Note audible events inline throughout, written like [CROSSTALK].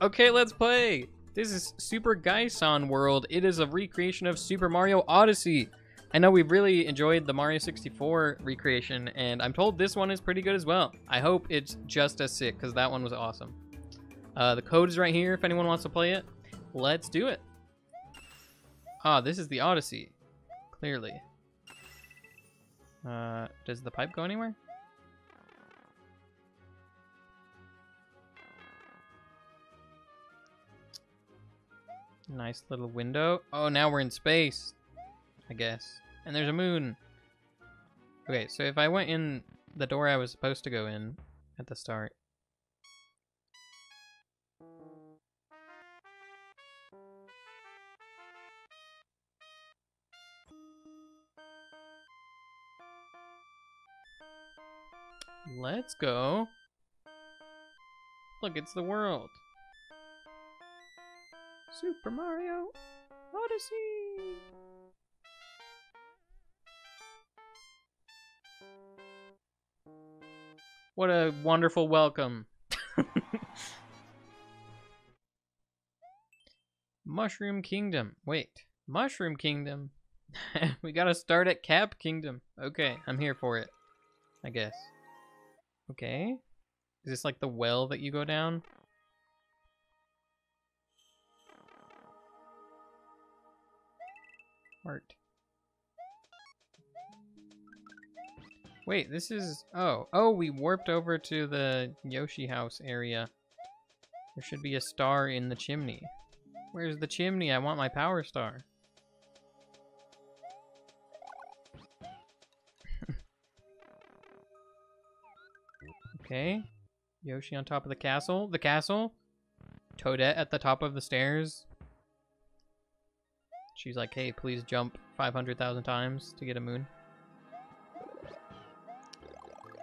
Okay, let's play. This is Super Gysan World. It is a recreation of Super Mario Odyssey. I know we've really enjoyed the Mario 64 recreation, and I'm told this one is pretty good as well. I hope it's just as sick, because that one was awesome. Uh, the code is right here if anyone wants to play it. Let's do it. Ah, this is the Odyssey. Clearly. Uh, does the pipe go anywhere? Nice little window. Oh, now we're in space, I guess. And there's a moon. Okay, so if I went in the door I was supposed to go in at the start. Let's go. Look, it's the world. Super Mario Odyssey! What a wonderful welcome. [LAUGHS] Mushroom Kingdom. Wait, Mushroom Kingdom? [LAUGHS] we gotta start at Cap Kingdom. Okay, I'm here for it. I guess. Okay. Is this like the well that you go down? Wait, this is... Oh. Oh, we warped over to the Yoshi house area. There should be a star in the chimney. Where's the chimney? I want my power star. [LAUGHS] okay. Yoshi on top of the castle. The castle. Toadette at the top of the stairs. She's like, hey, please jump 500,000 times to get a moon.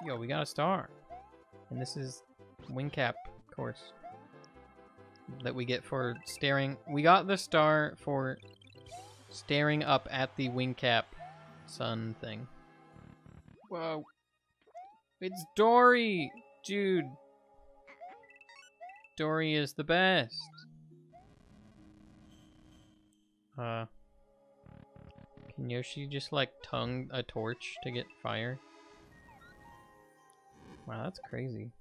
Yo, we got a star. And this is wing cap course. That we get for staring. We got the star for staring up at the wing cap sun thing. Whoa. It's Dorrie! Dude. Dorrie is the best. Uh, can Yoshi just like tongue a torch to get fire? Wow, that's crazy.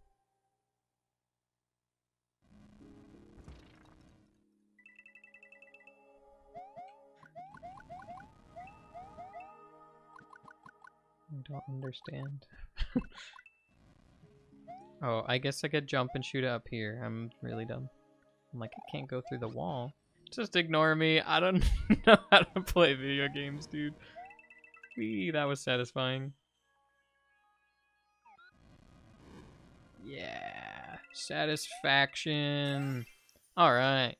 I don't understand. [LAUGHS] oh, I guess I could jump and shoot it up here. I'm really dumb. I'm like, I can't go through the wall. Just ignore me. I don't [LAUGHS] know how to play video games, dude. Wee, that was satisfying. Yeah. Satisfaction. Alright.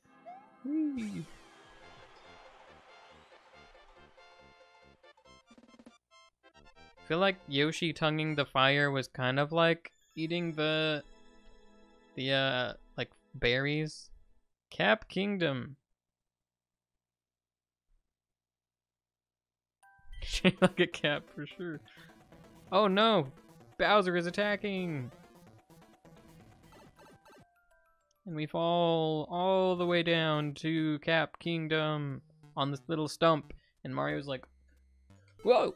Feel like Yoshi tonguing the fire was kind of like eating the the uh like berries. Cap Kingdom. [LAUGHS] Shaped like a cap for sure. Oh no! Bowser is attacking! And we fall all the way down to Cap Kingdom on this little stump. And Mario's like, Whoa!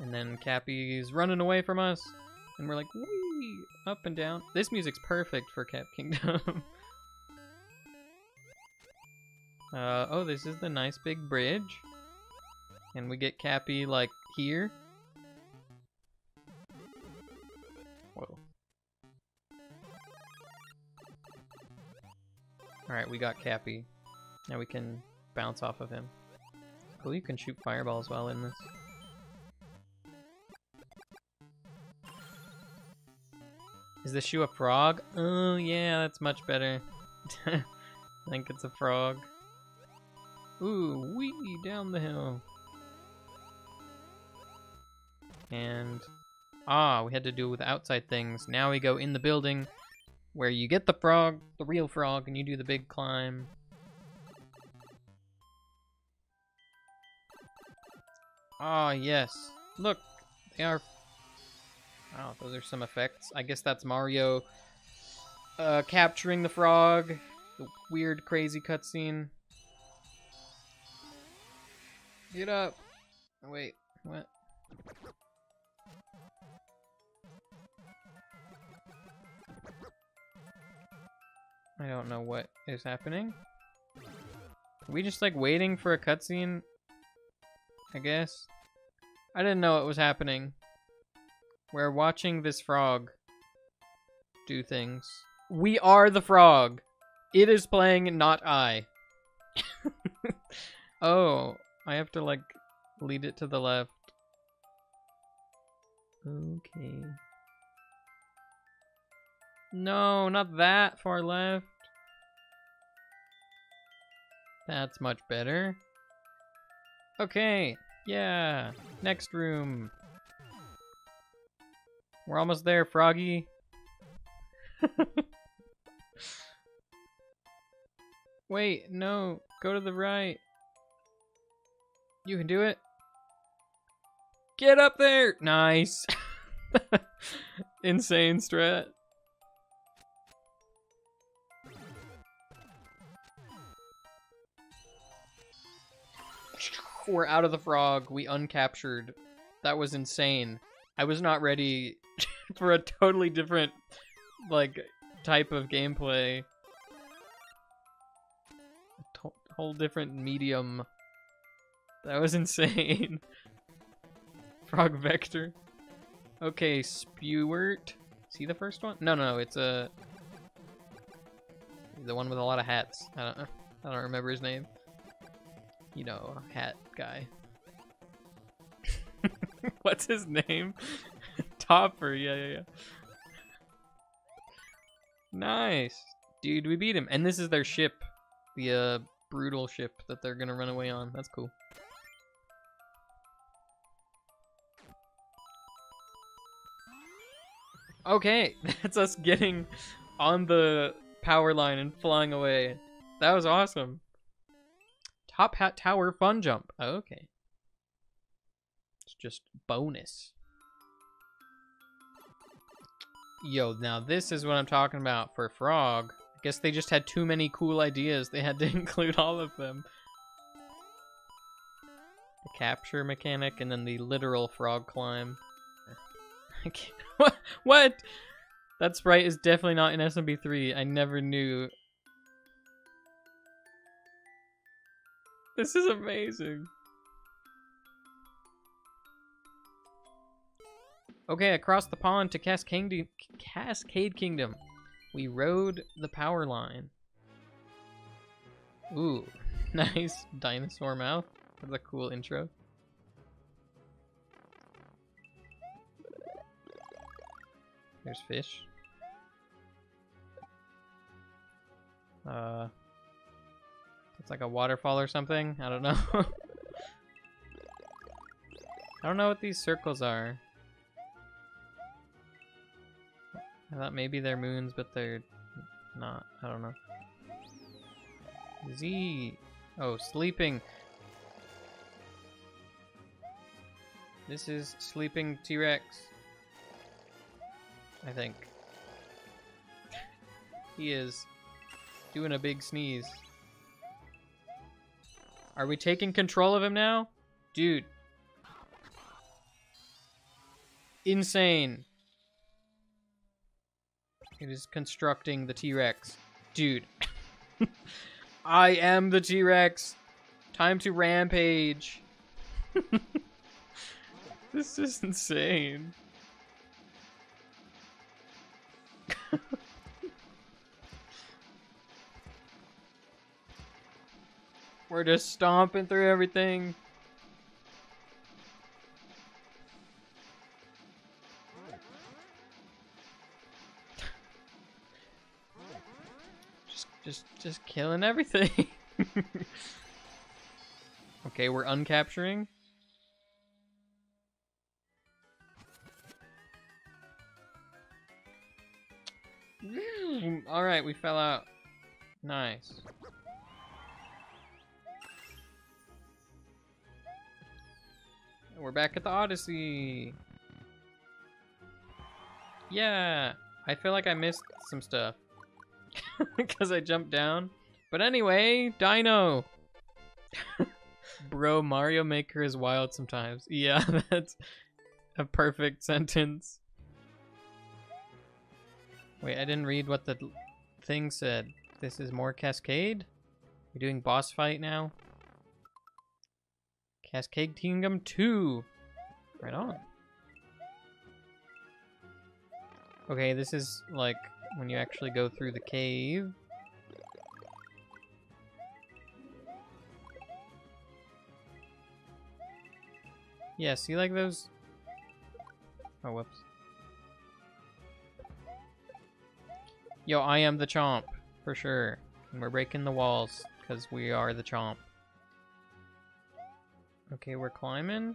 And then Cappy's running away from us. And we're like, Wee! Up and down. This music's perfect for Cap Kingdom. [LAUGHS] Uh, oh, this is the nice big bridge. And we get Cappy, like, here. Whoa. Alright, we got Cappy. Now we can bounce off of him. Cool, you can shoot fireballs while in this. Is the shoe a frog? Oh, yeah, that's much better. [LAUGHS] I think it's a frog. Ooh, wee down the hill. And, ah, we had to do with outside things. Now we go in the building where you get the frog, the real frog, and you do the big climb. Ah, yes. Look, they are... Oh, those are some effects. I guess that's Mario Uh, capturing the frog. The weird, crazy cutscene. Get up. Oh, wait, what? I don't know what is happening. Are we just like waiting for a cutscene? I guess. I didn't know it was happening. We're watching this frog do things. We are the frog. It is playing, not I. [LAUGHS] oh, I have to like lead it to the left. Okay. No, not that far left. That's much better. Okay, yeah. Next room. We're almost there, Froggy. [LAUGHS] Wait, no. Go to the right. You can do it. Get up there! Nice. [LAUGHS] Insane strat. We're out of the frog. We uncaptured. That was insane. I was not ready [LAUGHS] for a totally different, like, type of gameplay. A whole different medium. That was [LAUGHS] insane. Frog Vector. Okay, Spewart. See the first one? No, no, it's a... The one with a lot of hats. I don't, know. I don't remember his name. You know, hat guy. [LAUGHS] What's his name? [LAUGHS] Topper, yeah, yeah, yeah. Nice. Dude, we beat him. And this is their ship. The, uh, Broodal ship that they're gonna run away on. That's cool. Okay, [LAUGHS] that's us getting on the power line and flying away. That was awesome. Top Hat Tower Fun Jump. okay. It's just bonus. Yo, now this is what I'm talking about for Frog. I guess they just had too many cool ideas. They had to [LAUGHS] include all of them. The capture mechanic and then the literal frog climb. [LAUGHS] what? What? That sprite is definitely not in SMB3. I never knew. This is amazing. Okay, across the pond to Cascade, Cascade Kingdom. We rode the power line. Ooh, [LAUGHS] nice dinosaur mouth. That's a cool intro. There's fish. Uh, it's like a waterfall or something. I don't know. [LAUGHS] I don't know what these circles are. I thought maybe they're moons, but they're not. I don't know. Z. Oh, sleeping. This is sleeping T-Rex. I think. he is doing a big sneeze. Are we taking control of him now? Dude. Insane. It is constructing the T-Rex. Dude. [LAUGHS] I am the T-Rex. Time to rampage. [LAUGHS] this is insane. [LAUGHS] We're just stomping through everything. just, just, just killing everything. [LAUGHS] okay, we're uncapturing. Mm, Alright, we fell out. Nice. We're back at the Odyssey. Yeah, I feel like I missed some stuff. [LAUGHS] because I jumped down. But anyway, Dino. [LAUGHS] Bro, Mario Maker is wild sometimes. Yeah, [LAUGHS] that's a perfect sentence. Wait, I didn't read what the thing said. This is more Cascade? We're doing boss fight now? Cascade Kingdom 2. Right on. Okay, this is like when you actually go through the cave. Yeah, see like those... Oh, whoops. Yo, I am the chomp, for sure. And we're breaking the walls, because we are the chomp. Okay, we're climbing.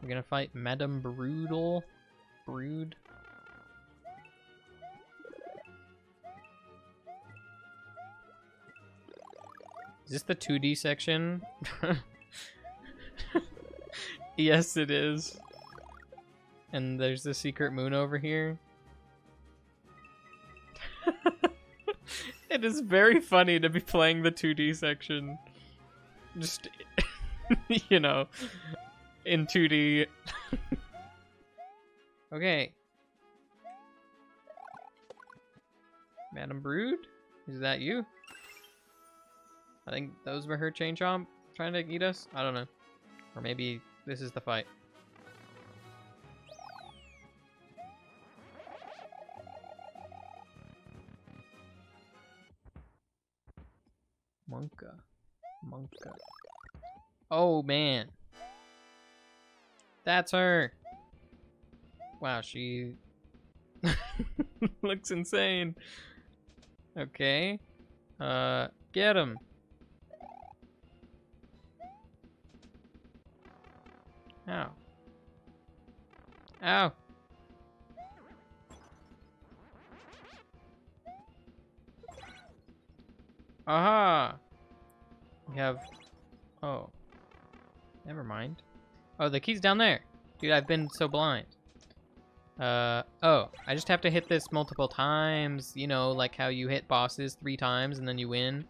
We're gonna fight Madame Broodal. Brood. Is this the 2D section? [LAUGHS] yes, it is. And there's the secret moon over here. [LAUGHS] it is very funny to be playing the 2D section. Just, [LAUGHS] you know, in 2D. okay. Madam Brood? Is that you? I think those were her chain chomp trying to eat us? I don't know. Or maybe this is the fight. Monka. Monka. Oh, man. That's her. Wow, she [LAUGHS] looks insane. Okay. Uh, get him. Ow. Ow. Aha! We have... Oh. Never mind. Oh, the key's down there. Dude, I've been so blind. Uh, oh, I just have to hit this multiple times. You know, like how you hit bosses three times and then you win.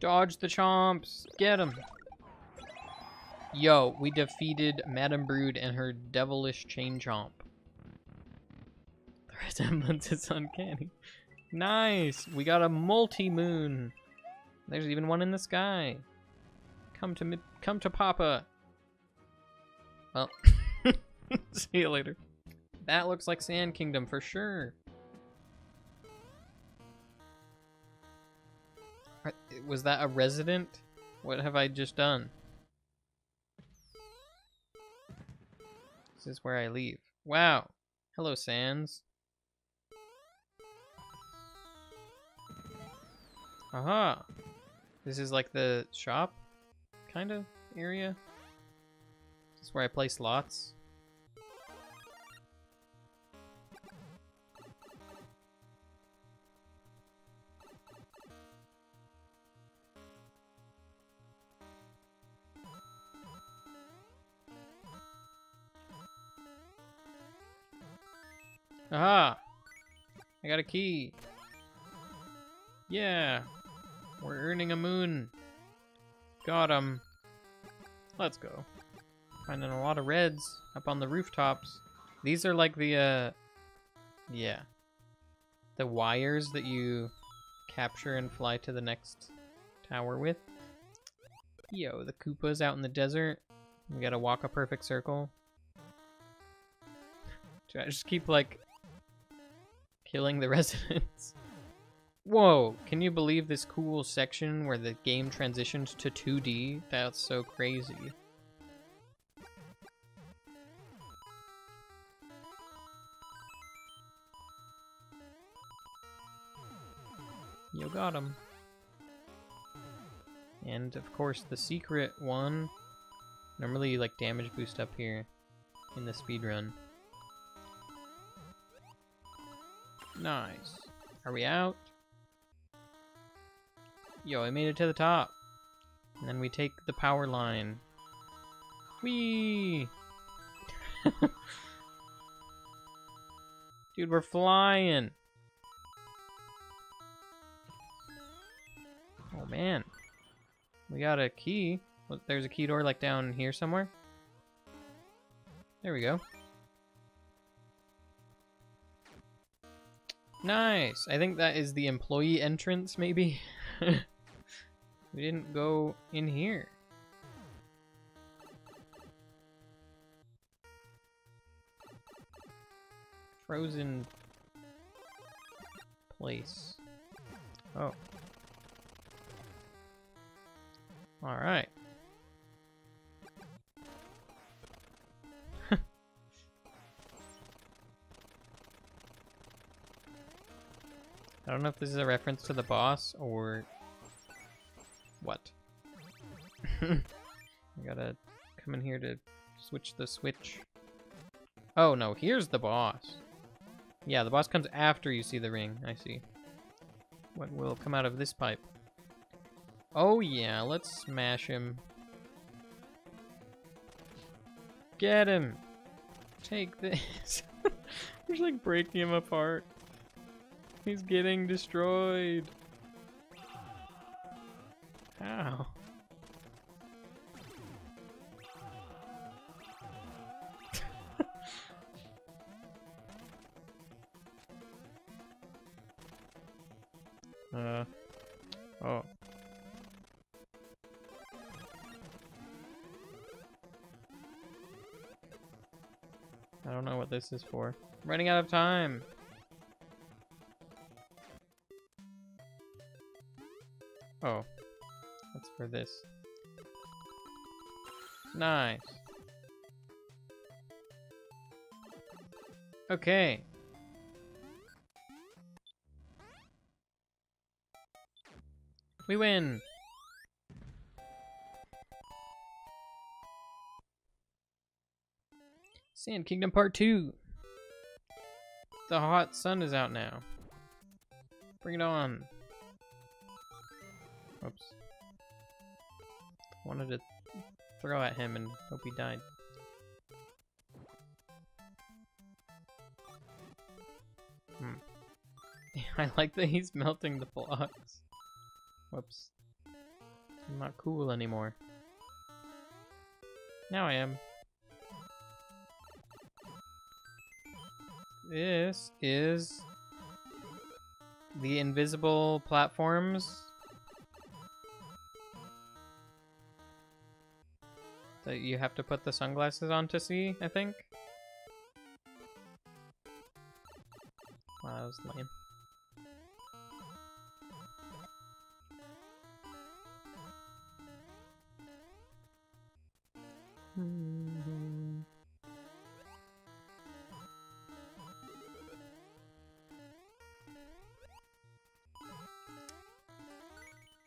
Dodge the chomps. Get them. Yo, we defeated Madame Brood and her devilish chain chomp. The resemblance is uncanny. Nice! We got a multi-moon. There's even one in the sky. Come to come to Papa. Well, [LAUGHS] see you later. That looks like Sand Kingdom for sure. Uh, was that a resident? What have I just done? This is where I leave. Wow. Hello, Sans. Aha. This is like the shop kind of area. This is where I place lots. Aha! I got a key. Yeah. We're earning a moon. Got him. Let's go. Finding a lot of reds up on the rooftops. These are like the, uh... Yeah. The wires that you capture and fly to the next tower with. Yo, the Koopa's out in the desert. We gotta walk a perfect circle. Do I just keep, like, killing the [LAUGHS] residents. Whoa, can you believe this cool section where the game transitioned to 2D? That's so crazy. You got him. And of course the secret one. Normally like damage boost up here in the speed run. Nice. Are we out? Yo, I made it to the top. And then we take the power line. Whee! [LAUGHS] Dude, we're flying. Oh, man. We got a key. There's a key door like down here somewhere. There we go. Nice. I think that is the employee entrance, maybe. [LAUGHS] we didn't go in here. Frozen place. Oh. Alright. [LAUGHS] I don't know if this is a reference to the boss or what. [LAUGHS] I gotta come in here to switch the switch. Oh no, here's the boss. Yeah, the boss comes after you see the ring. I see. What will come out of this pipe? Oh yeah, let's smash him. Get him! Take this. We're [LAUGHS] just like breaking him apart. He's getting destroyed. How? uh. Oh. I don't know what this is for. I'm running out of time. Oh. For this. Nice. Okay. We win! Sand Kingdom Part 2! The hot sun is out now. Bring it on. Oops. Wanted to throw at him and hope he died. Hmm. [LAUGHS] I like that he's melting the blocks. Whoops. I'm not cool anymore. Now I am. This is the invisible platforms that you have to put the sunglasses on to see, I think. Wow, that was lame. Mm-hmm.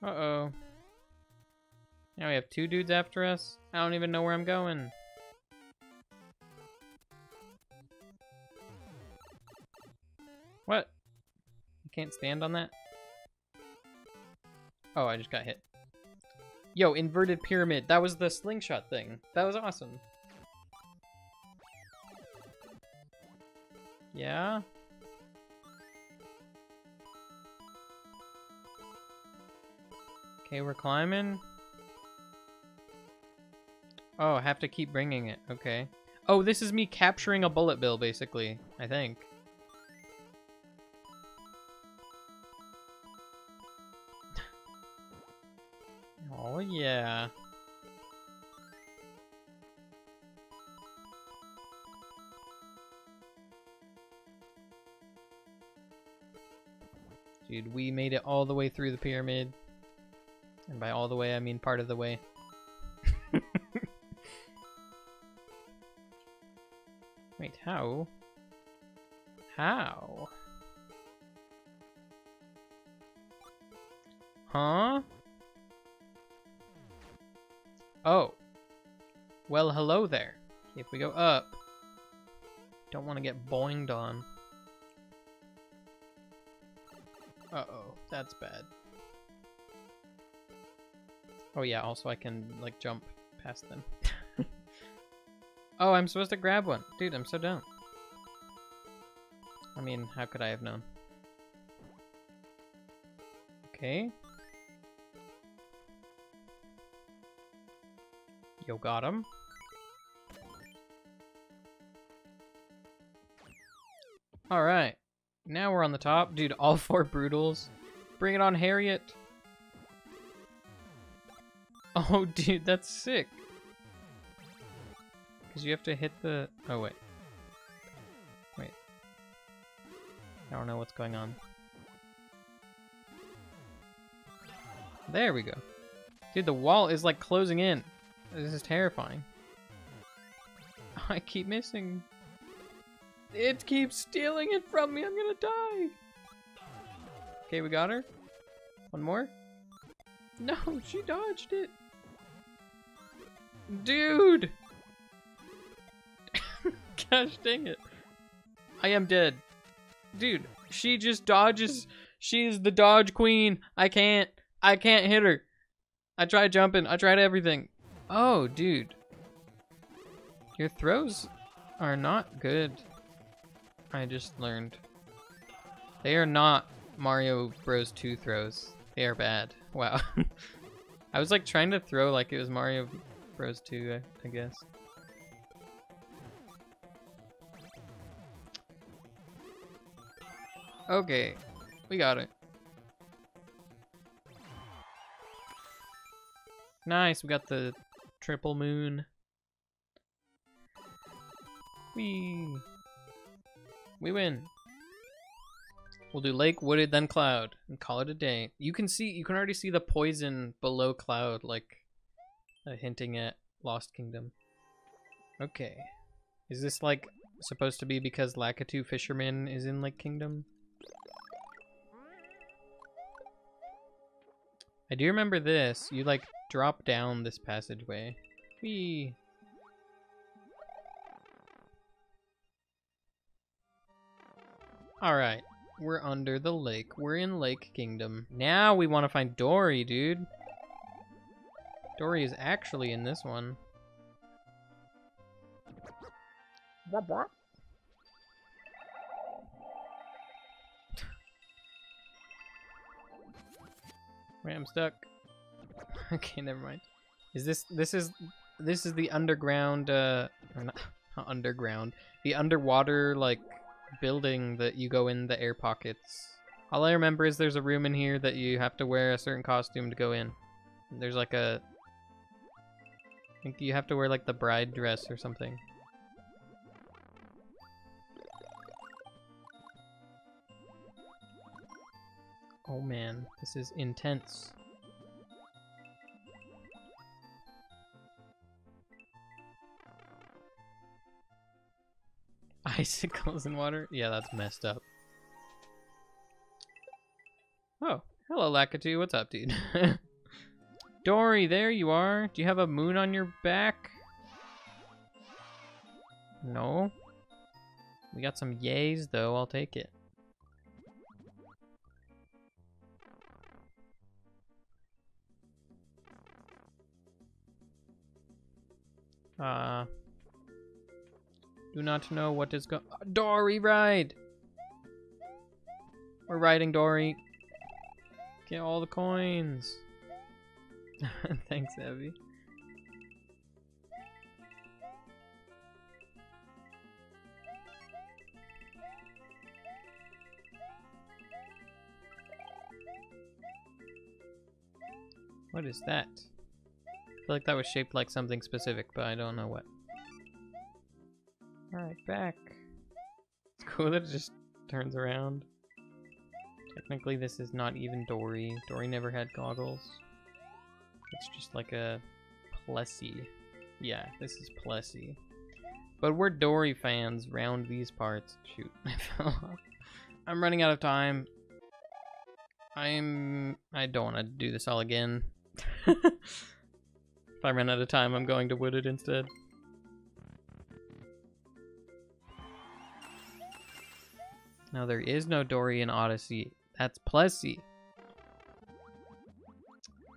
Uh-oh. Now we have two dudes after us? I don't even know where I'm going. What? I can't stand on that? Oh, I just got hit. Yo, inverted pyramid. That was the slingshot thing. That was awesome. Yeah? Okay, we're climbing. Oh, I have to keep bringing it. Okay. Oh, this is me capturing a bullet bill, basically. I think. [LAUGHS] oh, yeah. Dude, we made it all the way through the pyramid. And by all the way, I mean part of the way. How? How? Huh? Oh. Well, hello there. If we go up, don't want to get boinged on. Uh-oh, that's bad. Oh yeah, also I can, like, jump past them. Oh, I'm supposed to grab one. Dude, I'm so dumb. I mean, how could I have known? Okay. Yo, got him. Alright. Now we're on the top. Dude, all [LAUGHS] four Broodals. Bring it on, Hariet. Oh, [LAUGHS] dude, that's sick. Because you have to hit the... Oh, wait. Wait. I don't know what's going on. There we go. Dude, the wall is like closing in. This is terrifying. [LAUGHS] I keep missing. It keeps stealing it from me. I'm gonna die. Okay, we got her. One more. No, [LAUGHS] she dodged it. Dude! Gosh dang it. I am dead. Dude, she just dodges. She's the dodge queen. I can't. I can't hit her. I tried jumping. I tried everything. Oh, dude. Your throws are not good. I just learned. They are not Mario Bros 2 throws. They are bad. Wow. [LAUGHS] I was like trying to throw like it was Mario Bros 2, I, I guess. Okay, we got it. Nice, we got the triple moon. We we win. We'll do lake, wooded, then cloud, and call it a day. You can see, you can already see the poison below cloud, like uh, hinting at Lost Kingdom. Okay, is this like supposed to be because Lakitu Fisherman is in Lake Kingdom? I do remember this. You like drop down this passageway. Whee! Alright, we're under the lake. We're in Lake Kingdom. Now we want to find Dorrie, dude. Dorrie is actually in this one. Wait, I'm stuck. [LAUGHS] okay, never mind. Is this this is this is the underground uh not, [LAUGHS] not underground. The underwater like building that you go in the air pockets. All I remember is there's a room in here that you have to wear a certain costume to go in. There's like a I think you have to wear like the bride dress or something. Oh man, this is intense. [LAUGHS] Icicles in water? Yeah, that's messed up. Oh, hello Lakitu, what's up, dude? [LAUGHS] Dorrie, there you are. Do you have a moon on your back? No. We got some yays, though. I'll take it. Uh, do not know what is going. Dorrie ride. We're riding Dorrie. Get all the coins. [LAUGHS] Thanks, Evie. What is that? Feel like that was shaped like something specific, but I don't know what. Alright, back. It's cool that it just turns around. Technically, this is not even Dorrie. Dorrie never had goggles. It's just like a Plessie. Yeah, this is Plessie. But we're Dorrie fans round these parts. Shoot, [LAUGHS] I fell off. I'm running out of time. I'm... I don't want to do this all again. [LAUGHS] If I run out of time, I'm going to Wooded instead. Now there is no Dorrie in Odyssey. That's Plessie.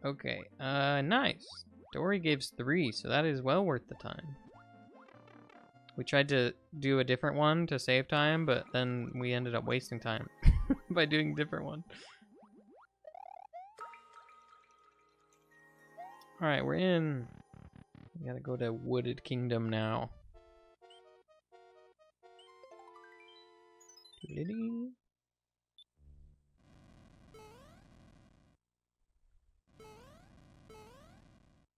Okay, uh, nice. Dorrie gives three, so that is well worth the time. We tried to do a different one to save time, but then we ended up wasting time [LAUGHS] by doing a different one. Alright, we're in. We gotta go to Wooded Kingdom now.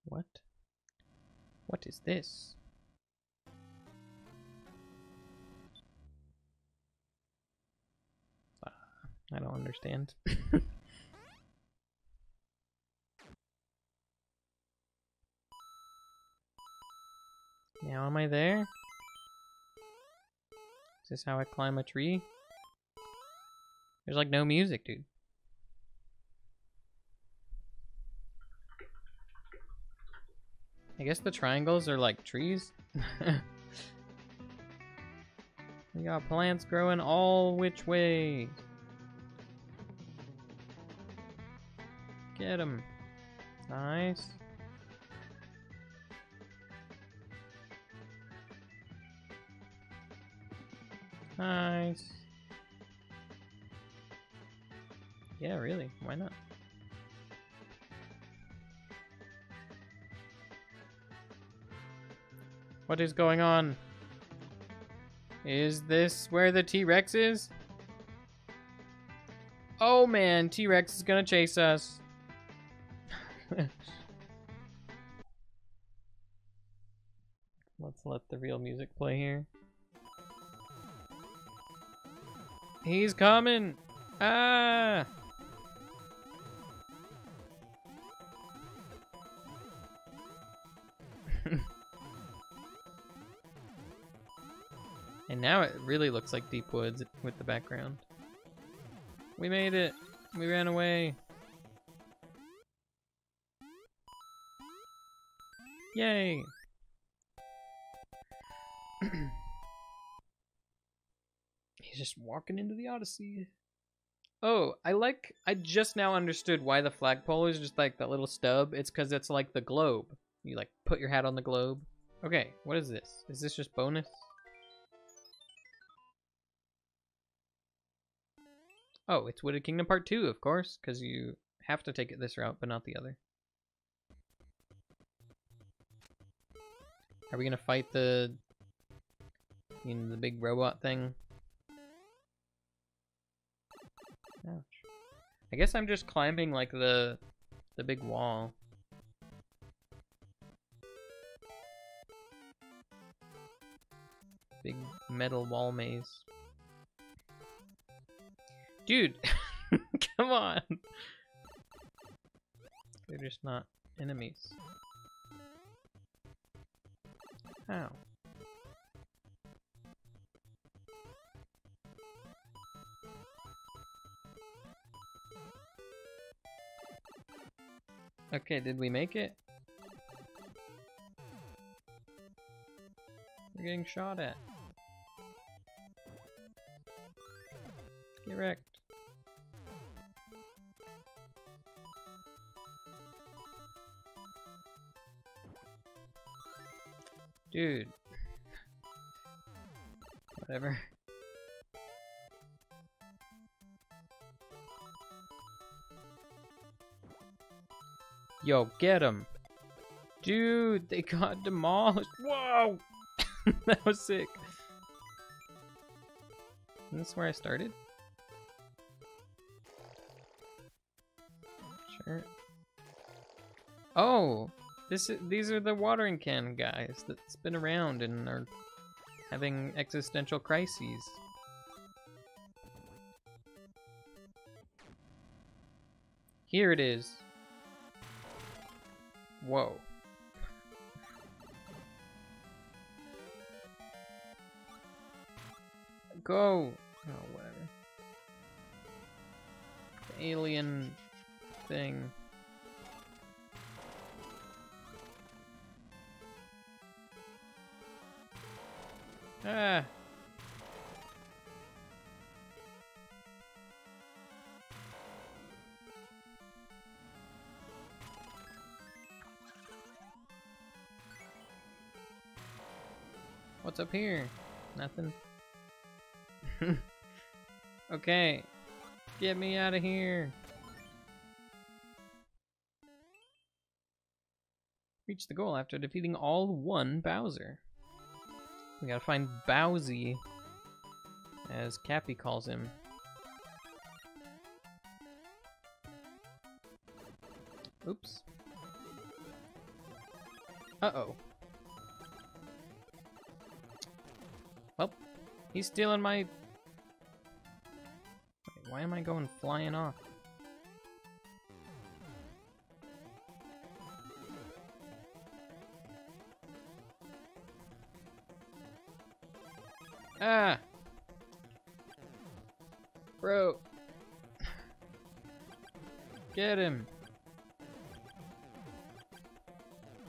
What? What is this? Uh, I don't understand. [LAUGHS] now am I there? Is this how I climb a tree? There's like no music, dude. I guess the triangles are like trees. [LAUGHS] we got plants growing all which way. Get them. Nice. Nice. Yeah, really. Why not? What is going on? Is this where the T-Rex is? Oh man, T-Rex is gonna chase us. [LAUGHS] Let's let the real music play here. He's coming! Ah! [LAUGHS] and now it really looks like Deep Woods with the background. We made it! We ran away! Yay! Just walking into the Odyssey. Oh, I like, I just now understood why the flagpole is just like that little stub. It's because it's like the globe. You like put your hat on the globe. Okay, what is this? Is this just bonus? Oh, it's Wooded Kingdom Part 2, of course, because you have to take it this route, but not the other. Are we gonna fight the, you know, the big robot thing? I guess I'm just climbing like the the big wall. Big metal wall maze. Dude, [LAUGHS] come on. They're just not enemies. How? Okay, did we make it? We're getting shot at. Get wrecked. Dude. [LAUGHS] Whatever. Yo, get him. Dude, they got [LAUGHS] demolished. Whoa! [LAUGHS] that was sick. Isn't this where I started? Sure. Oh, this is, these are the watering can guys that spin around and are having existential crises. Here it is. Whoa. Go! Oh, whatever. Alien thing. Ah! What's up here? Nothing. [LAUGHS] okay. Get me out of here. Reach the goal after defeating all one Bowser. We gotta find Bowsy, as Cappy calls him. Oops. Uh-oh. He's stealing my... Wait, why am I going flying off? Ah! Bro! [SIGHS] Get him!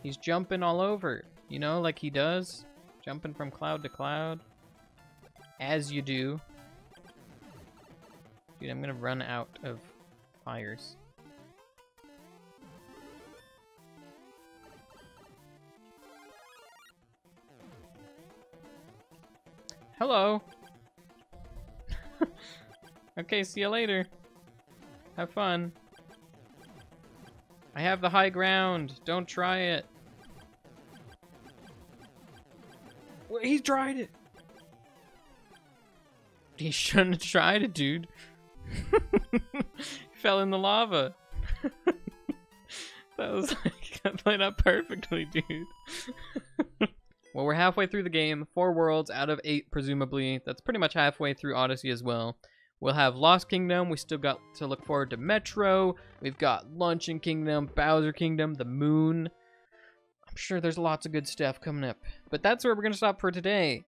He's jumping all over, you know, like he does. Jumping from cloud to cloud. As you do. Dude, I'm gonna run out of fires. Hello. [LAUGHS] okay, see you later. Have fun. I have the high ground. Don't try it. He tried it. [LAUGHS] [LAUGHS] He shouldn't have tried it, dude. fell in the lava. [LAUGHS] that was like, played out perfectly, dude. well, we're halfway through the game. Four worlds out of eight, presumably. That's pretty much halfway through Odyssey as well. We'll have Lost Kingdom. We still got to look forward to Metro. We've got Luncheon Kingdom, Bowser Kingdom, the Moon. I'm sure there's lots of good stuff coming up. But that's where we're going to stop for today.